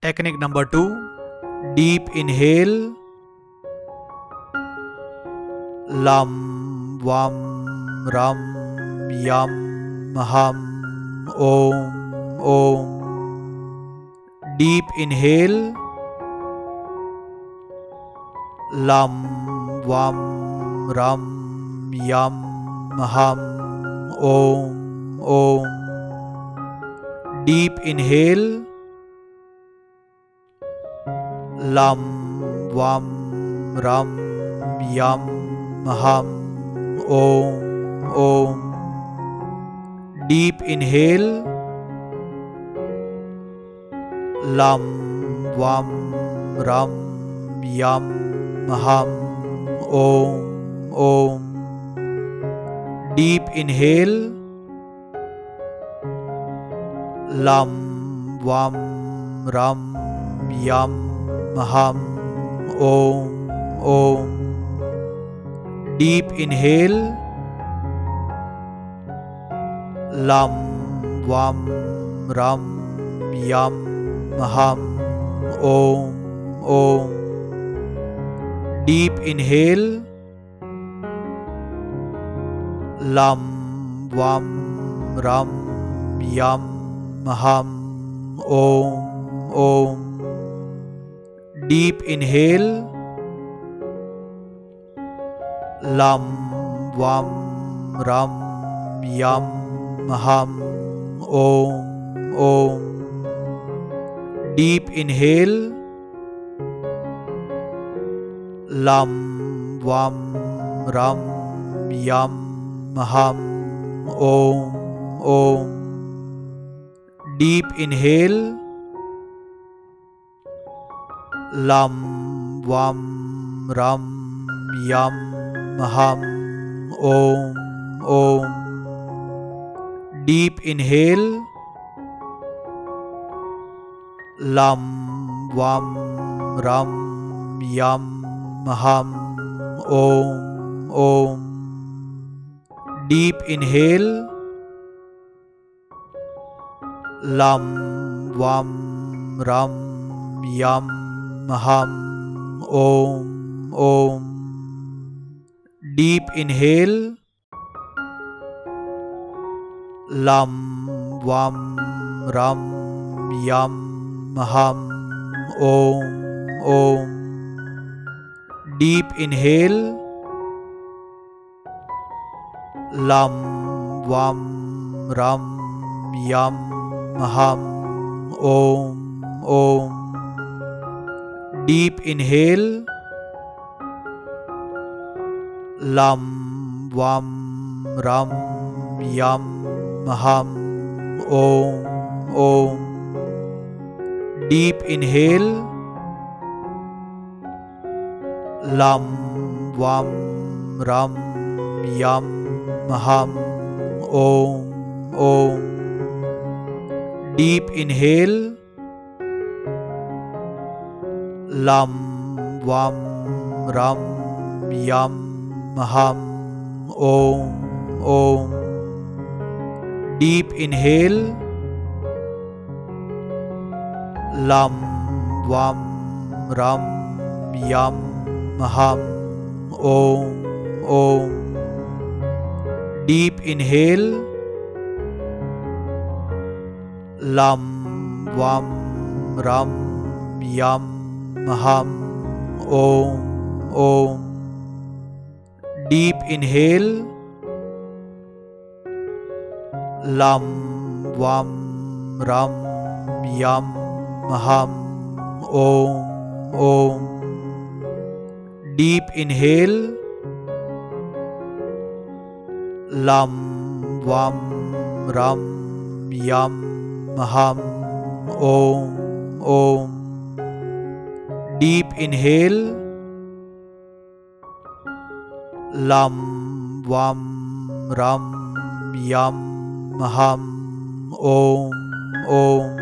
Technique number two deep inhale. Lam, vam, ram, yam, hum, om, om. Deep inhale. Lam, vam, ram, yam, hum, om, om. Deep inhale. Lam, vam, ram, yam, hum, om, om. Deep inhale. Lam, vam, ram, yam, hum, om, om. Deep inhale. Lam, vam, ram, yam, hum, om, om. Deep inhale. Lam, vam, ram, yam, hum, om, om. Deep inhale. Lam, vam, ram, yam, hum, om, om. Deep inhale. Lam, vam, ram, yam, hum, om, om. Deep inhale. Lam, vam, ram, yam, hum, om, om. Deep inhale. Lam, vam, ram, yam, hum, om, om. Deep inhale. Lam, vam, ram, yam, hum, om, om. Deep inhale. Lam, vam, ram, yam, hum, om, om. Deep inhale. Lam, vam, ram, yam, hum, om, om. Deep inhale. Lam, vam, ram, yam, hum, om, om. Deep inhale. Lam, vam, ram, yam, hum, om, om. Deep inhale. Lam, vam, ram, yam, hum, om, om. Deep inhale. Lam, vam, ram, yam, hum, om, om. Deep inhale. Lam, vam, ram, yam, hum, om, om. Deep inhale. Lam, vam, ram, yam, hum, om, om. Deep inhale. Lam, vam, ram, yam, hum, om, om. Deep inhale. Lam, vam, ram, yam, hum, om, om. Deep inhale. Lam, vam, ram, yam, hum, om, om.